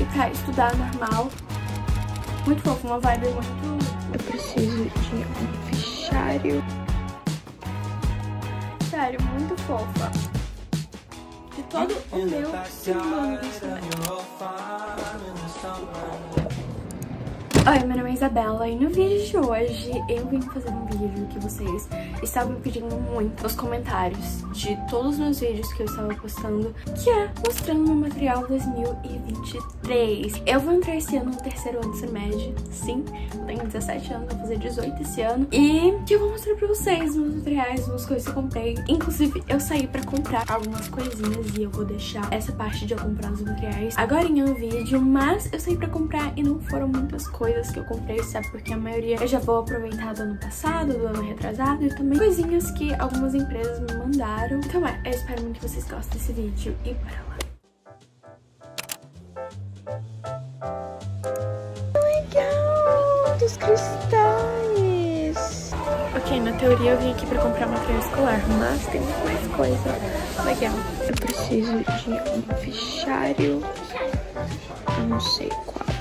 e pra estudar normal. Muito fofo, uma vibe muito... Eu preciso de um fichário. Sério, muito fofa. De todo o meu semblante. Oi, meu nome é Isabela e no vídeo de hoje eu vim fazer um vídeo que vocês estavam pedindo muito nos comentários de todos os meus vídeos que eu estava postando, que é mostrando meu material 2023. Eu vou entrar esse ano no terceiro ano do ensino médio, sim, eu tenho 17 anos, vou fazer 18 esse ano, e que eu vou mostrar pra vocês meus materiais, umas coisas que eu comprei. Inclusive, eu saí pra comprar algumas coisinhas e eu vou deixar essa parte de eu comprar os materiais agora em um vídeo, mas eu saí pra comprar e não foram muitas coisas coisas que eu comprei, sabe? Porque a maioria eu já vou aproveitar do ano passado, do ano retrasado e também coisinhas que algumas empresas me mandaram. Então é, eu espero muito que vocês gostem desse vídeo e bora lá. Legal! Dos cristais! Ok, na teoria eu vim aqui pra comprar material escolar, mas tem muito mais coisa legal. Eu preciso de um fichário, eu não sei qual.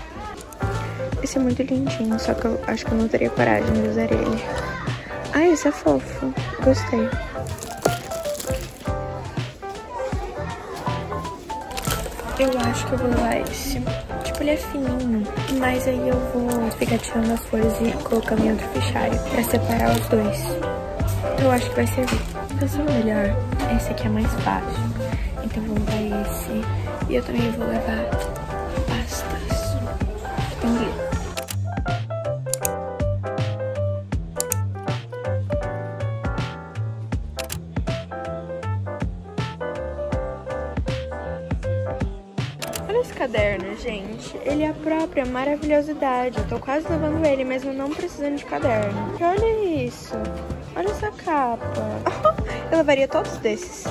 Esse é muito lindinho, só que eu acho que eu não teria coragem de usar ele. Ah, esse é fofo. Gostei. Eu acho que eu vou levar esse. Tipo, ele é fininho, mas aí eu vou ficar tirando as folhas e colocando em outro fichário pra separar os dois. Eu acho que vai servir. O melhor, esse aqui é mais fácil. Então eu vou levar esse. E eu também vou levar pastas. Tem glitter. Olha esse caderno, gente. Ele é a própria maravilhosidade. Eu tô quase levando ele, mesmo não precisando de caderno. E olha isso. Olha essa capa. Eu levaria todos desses.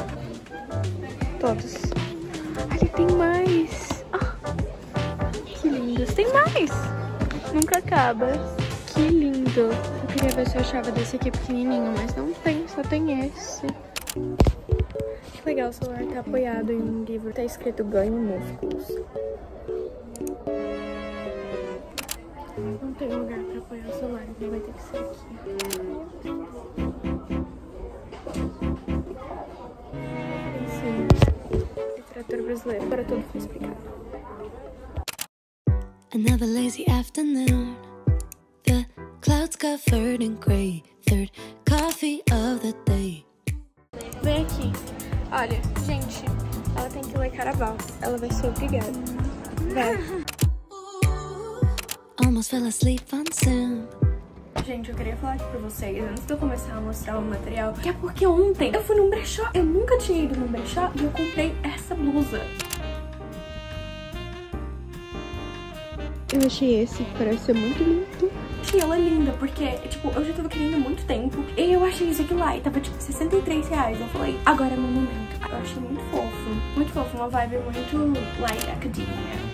Todos. Ali tem mais. Ah, que lindos. Tem mais. Nunca acaba. Que lindo. Eu queria ver se eu achava desse aqui pequenininho, mas não tem. Só tem esse. Que legal, o celular tá apoiado em um livro, tá escrito ganho músculos. Não tem lugar pra apoiar o celular, então vai ter que ser aqui. Sim, literatura brasileira, para tudo foi explicado. Another lazy afternoon. The clouds covered in gray. Third coffee of the day. Vem aqui. Olha, gente, ela tem que ler Caraval. Ela vai ser obrigada. Vai. Almost fell asleep on Zoom. Gente, eu queria falar aqui pra vocês, antes de eu começar a mostrar o material, que é porque ontem eu fui num brechó, eu nunca tinha ido num brechó e eu comprei essa blusa. Eu achei esse, parece ser muito lindo. Achei ela linda, porque, tipo, eu já tava querendo há muito tempo, e eu achei isso aqui lá, e tava, tipo, 63 reais. Eu falei, agora é meu momento. Eu achei muito fofo, muito fofo, uma vibe muito light academia.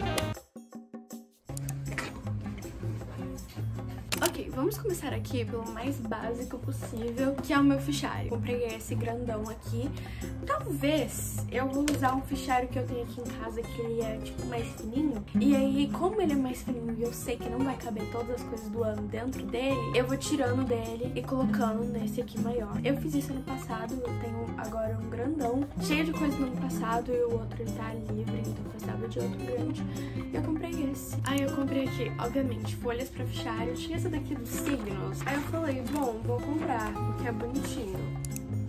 Ok, vamos começar aqui pelo mais básico possível, que é o meu fichário. Comprei esse grandão aqui. Talvez eu vou usar um fichário que eu tenho aqui em casa, que ele é, tipo, mais fininho. E aí, como ele é mais fininho e eu sei que não vai caber todas as coisas do ano dentro dele, eu vou tirando dele e colocando nesse aqui maior. Eu fiz isso ano passado, eu tenho agora grandão, cheio de coisas no ano passado, e o outro ele tá livre, então eu precisava de outro grande. Eu comprei esse. Aí eu comprei aqui, obviamente, folhas pra fichário. Tinha essa daqui dos signos. Aí eu falei, bom, vou comprar, porque é bonitinho.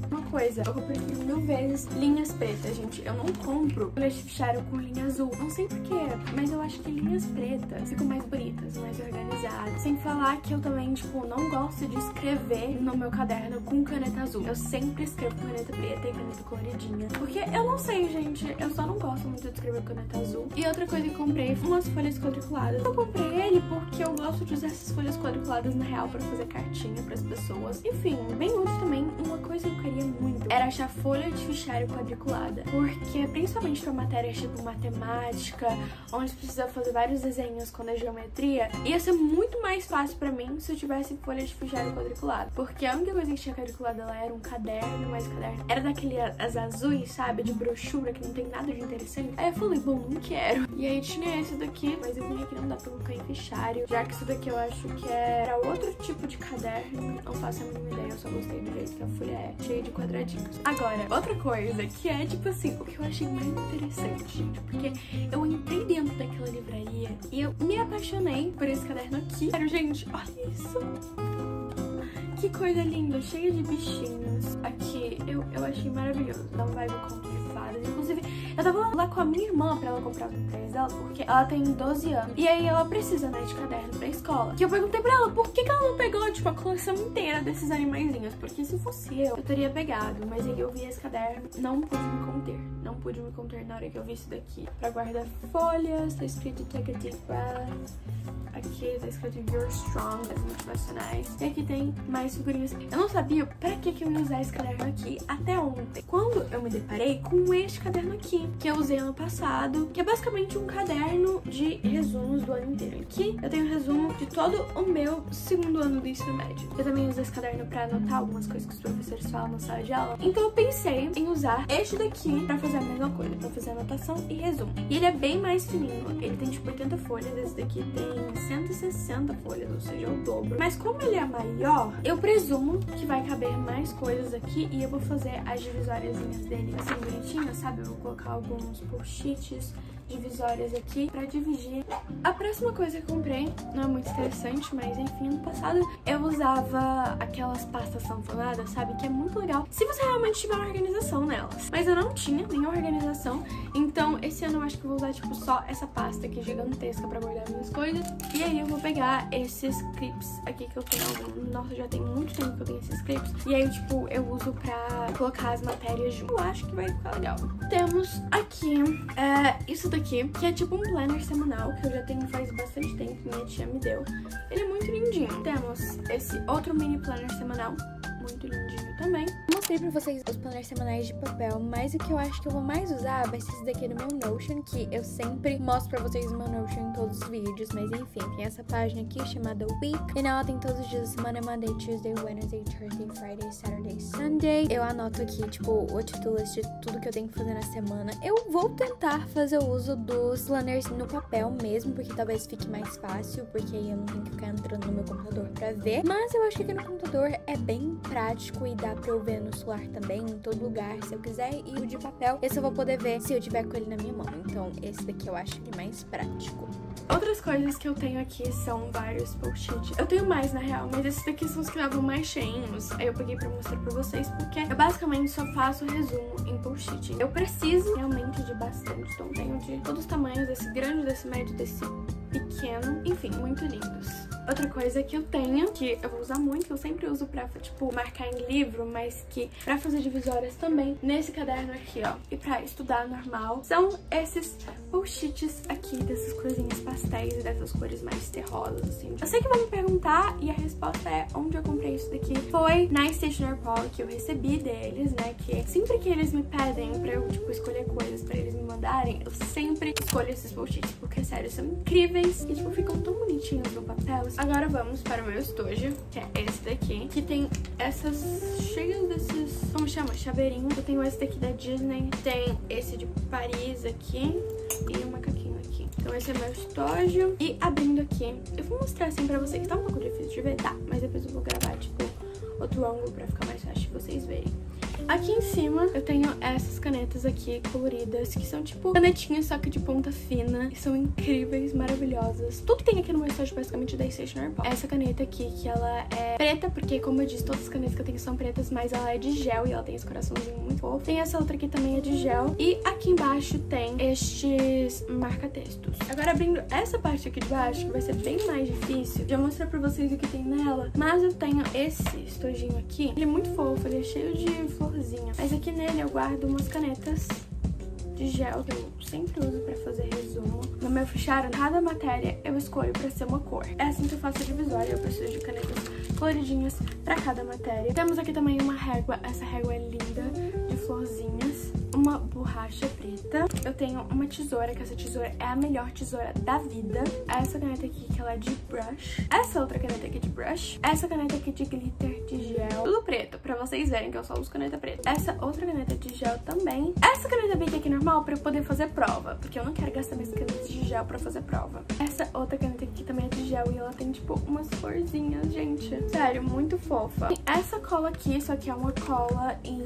Uma coisa, eu prefiro mil vezes linhas pretas, gente. Eu não compro folhas de fichário com linha azul. Não sei porquê, mas eu acho que linhas pretas ficam mais bonitas, mais organizadas. Sem falar que eu também, tipo, não gosto de escrever no meu caderno com caneta azul. Eu sempre escrevo com caneta preta e caneta coloridinha. Porque eu não sei, gente, eu só não gosto muito de escrever com caneta azul. E outra coisa que comprei foi umas folhas quadriculadas. Eu comprei ele porque eu gosto de usar essas folhas quadriculadas na real pra fazer cartinha pras pessoas. Enfim, bem útil também. Uma coisa que eu queria muito muito era achar folha de fichário quadriculada. Porque, principalmente pra matérias tipo matemática, onde precisa fazer vários desenhos com a geometria, ia ser muito mais fácil pra mim se eu tivesse folha de fichário quadriculada. Porque a única coisa que tinha quadriculada lá era um caderno, mas o caderno era daquele as azuis, sabe? De brochura, que não tem nada de interessante. Aí eu falei, bom, não quero. E aí tinha esse daqui, mas eu vi que não dá pra colocar em fichário, já que isso daqui eu acho que era outro tipo de caderno. Não faço a mínima ideia, eu só gostei do jeito que a folha é, cheia de quadradinhos. Agora, outra coisa que é, tipo assim, o que eu achei mais interessante, gente, porque eu entrei dentro daquela livraria e eu me apaixonei por esse caderno aqui. Sério, gente, olha isso! Que coisa linda, cheia de bichinhos. Aqui, eu, eu achei maravilhoso. Dá um vibe. Inclusive, eu tava lá com a minha irmã pra ela comprar os materiais dela, porque ela tem 12 anos. E aí ela precisa, né, de caderno pra escola. Que eu perguntei pra ela por que, que ela não pegou, tipo, a coleção inteira desses animaizinhos. Porque se fosse eu, eu teria pegado. Mas aí eu vi esse caderno, não pude me conter. Não pude me conter na hora que eu vi isso daqui. Pra guardar folhas, tá escrito Take a Deep Breath. Aqui tá escrito You're Strong, as motivacionais. E aqui tem mais figurinhas. Eu não sabia pra que, que eu ia usar esse caderno aqui até ontem. Quando eu me deparei com este caderno aqui, que eu usei ano passado, que é basicamente um caderno de resumos do ano inteiro. Aqui eu tenho um resumo de todo o meu segundo ano do ensino médio. Eu também uso esse caderno pra anotar algumas coisas que os professores falam na sala de aula. Então eu pensei em usar este daqui pra fazer a mesma coisa, pra fazer anotação e resumo. E ele é bem mais fininho, ele tem tipo 80 folhas, esse daqui tem 160 folhas, ou seja, o dobro. Mas como ele é maior, eu presumo que vai caber mais coisas aqui e eu vou fazer as divisórias dele assim bonitinhas, sabe? Eu vou colocar alguns post-its divisórias aqui pra dividir. A próxima coisa que eu comprei não é muito interessante, mas enfim, no passado eu usava aquelas pastas sanfonadas, sabe? Que é muito legal se você realmente tiver uma organização nelas. Mas eu não tinha nenhuma organização, então esse ano eu acho que eu vou usar, tipo, só essa pasta aqui gigantesca pra guardar minhas coisas. E aí eu vou pegar esses clips aqui que eu tenho. Nossa, já tem muito tempo que eu tenho esses clips. E aí, tipo, eu uso pra colocar as matérias junto. Eu acho que vai ficar legal. Temos aqui é, isso daqui aqui, que é tipo um planner semanal, que eu já tenho faz bastante tempo, minha tia me deu. Ele é muito lindinho. Temos esse outro mini planner semanal, muito lindinho também. Mostrei pra vocês os planners semanais de papel, mas o que eu acho que eu vou mais usar vai ser esse daqui no meu Notion, que eu sempre mostro pra vocês no meu Notion em todos os vídeos, mas enfim, tem essa página aqui chamada Week, e nela tem todos os dias da semana, Monday, Tuesday, Wednesday, Thursday, Friday, Saturday, Sunday. Eu anoto aqui, tipo, o list de tudo que eu tenho que fazer na semana. Eu vou tentar fazer o uso dos planners no papel mesmo, porque talvez fique mais fácil, porque aí eu não tenho que ficar entrando no meu computador pra ver. Mas eu acho que aqui no computador é bem prático e dá pra eu ver no celular também, em todo lugar, se eu quiser. E o de papel, esse eu vou poder ver se eu tiver com ele na minha mão. Então, esse daqui eu acho que é mais prático. Outras coisas que eu tenho aqui são vários post-its. Eu tenho mais, na real, mas esses daqui são os que davam mais cheinhos. Aí eu peguei pra mostrar pra vocês, porque eu basicamente só faço resumo em post-it. Eu preciso realmente de bastante, então tenho de todos os tamanhos, desse grande, desse médio, desse pequeno. Enfim, muito lindos. Outra coisa que eu tenho, que eu vou usar muito, que eu sempre uso pra, tipo, marcar em livro, mas que pra fazer divisórias também, nesse caderno aqui, ó, e pra estudar normal, são esses post-its aqui, dessas coisinhas pastéis e dessas cores mais terrosas, assim. Eu sei que vão me perguntar, e a resposta é onde eu comprei isso daqui. Foi na Stationer Paul, que eu recebi deles, né, que sempre que eles me pedem pra eu, tipo, escolher coisas pra eles me mandarem, eu sempre escolho esses post-its, porque, sério, são incríveis e, tipo, ficam tão bonitinhos no papel, Agora vamos para o meu estojo, que é esse daqui, que tem essas cheias desses, como chama, chaveirinhos. Eu tenho esse daqui da Disney, tem esse de Paris aqui e um macaquinho aqui. Então esse é meu estojo. E abrindo aqui, eu vou mostrar assim pra vocês, tá um pouco difícil de ver, tá? Mas depois eu vou gravar, tipo, outro ângulo pra ficar mais fácil de vocês verem. Aqui em cima eu tenho essas canetas aqui coloridas, que são tipo canetinhas só que de ponta fina. E são incríveis, maravilhosas. Tudo que tem aqui no meu estúdio basicamente da Stationery Pop. Essa caneta aqui, que ela é preta, porque como eu disse, todas as canetas que eu tenho são pretas, mas ela é de gel e ela tem esse coraçãozinho muito fofo. Tem essa outra aqui também é de gel. E aqui embaixo tem estes marca-textos. Agora abrindo essa parte aqui de baixo, que vai ser bem mais difícil de mostrar pra vocês o que tem nela. Mas eu tenho esse estojinho aqui. Ele é muito fofo, ele é cheio de flor florzinha. Mas aqui nele eu guardo umas canetas de gel que eu sempre uso pra fazer resumo. No meu fichário, cada matéria eu escolho pra ser uma cor. É assim que eu faço a divisória, eu preciso de canetas coloridinhas pra cada matéria. Temos aqui também uma régua, essa régua é linda. florzinhas, uma borracha preta. Eu tenho uma tesoura, que essa tesoura é a melhor tesoura da vida. Essa caneta aqui, que ela é de brush. Essa outra caneta aqui de brush. Essa caneta aqui de glitter de gel. Tudo preto, pra vocês verem que eu só uso caneta preta. Essa outra caneta de gel também. Essa caneta Bic aqui normal pra eu poder fazer prova, porque eu não quero gastar minhas canetas de gel pra fazer prova. Essa outra caneta aqui também é de gel e ela tem, tipo, umas florzinhas, gente. Sério, muito fofa. E essa cola aqui, só que é uma cola em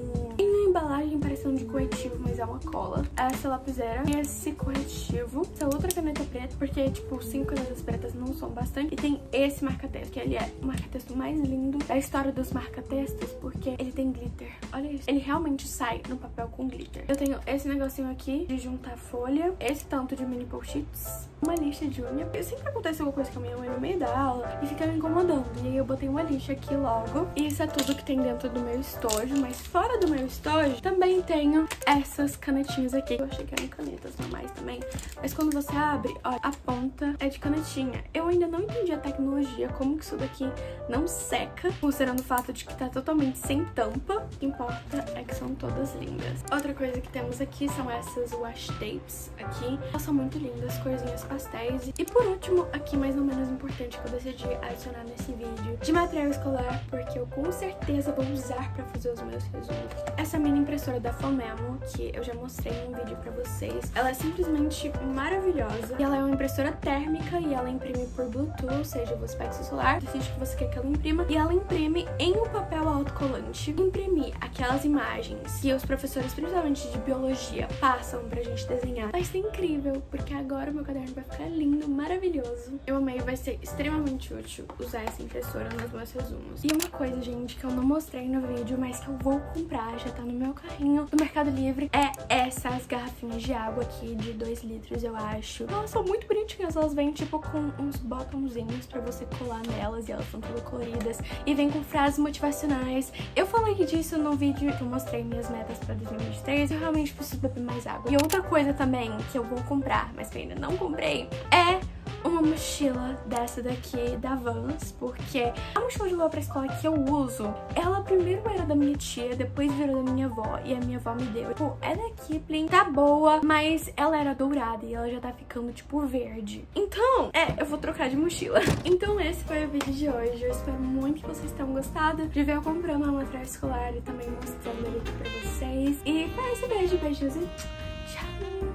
embalagem parecendo de corretivo, mas é uma cola. Essa lapiseira e esse corretivo. Essa outra caneta preta, porque, tipo, cinco canetas pretas não são bastante. E tem esse marca-texto, que ele é o marca-texto mais lindo da história dos marca-textos, porque ele tem glitter. Olha isso. Ele realmente sai no papel com glitter. Eu tenho esse negocinho aqui de juntar folha, esse tanto de mini post-its, uma lixa de unha. Eu sempre acontece alguma coisa com a minha mãe no meio da aula e fica me incomodando. E aí eu botei uma lixa aqui logo. E isso é tudo que tem dentro do meu estojo, mas fora do meu estojo hoje, também tenho essas canetinhas aqui. Eu achei que eram canetas normais também. Mas quando você abre, olha, a ponta é de canetinha. Eu ainda não entendi a tecnologia, como que isso daqui não seca, considerando o fato de que tá totalmente sem tampa. O que importa é que são todas lindas. Outra coisa que temos aqui são essas wash tapes aqui. Elas são muito lindas, corzinhas pastéis. E por último, aqui mais ou menos importante que eu decidi adicionar nesse vídeo de material escolar, porque eu com certeza vou usar pra fazer os meus resumos. Essa mini impressora da Fomemo, que eu já mostrei em um vídeo pra vocês. Ela é simplesmente maravilhosa. E ela é uma impressora térmica e ela imprime por Bluetooth, ou seja, você pega seu celular, decide que você quer que ela imprima, e ela imprime em um papel autocolante. Imprimir aquelas imagens que os professores, principalmente de biologia, passam pra gente desenhar. Vai ser incrível, porque agora o meu caderno vai ficar lindo, maravilhoso. Eu amei, vai ser extremamente útil usar essa impressora nos meus resumos. E uma coisa, gente, que eu não mostrei no vídeo, mas que eu vou comprar, já tá no meu carrinho do Mercado Livre é essas garrafinhas de água aqui de 2 litros, eu acho. Elas são muito bonitinhas, elas vêm tipo com uns botãozinhos pra você colar nelas e elas são todas coloridas e vem com frases motivacionais. Eu falei disso no vídeo que eu mostrei minhas metas pra 2023, eu realmente preciso beber mais água. E outra coisa também que eu vou comprar, mas que ainda não comprei, é uma mochila dessa daqui da Vans, porque a mochila de voar pra escola que eu uso, ela primeiro era da minha tia, depois virou da minha avó, e a minha avó me deu. Tipo, é da Kipling, tá boa, mas ela era dourada e ela já tá ficando, tipo, verde. Então, é, eu vou trocar de mochila. Então esse foi o vídeo de hoje, eu espero muito que vocês tenham gostado de ver eu comprando uma material escolar e também mostrando ele aqui pra vocês. E foi esse beijo, beijos e tchau!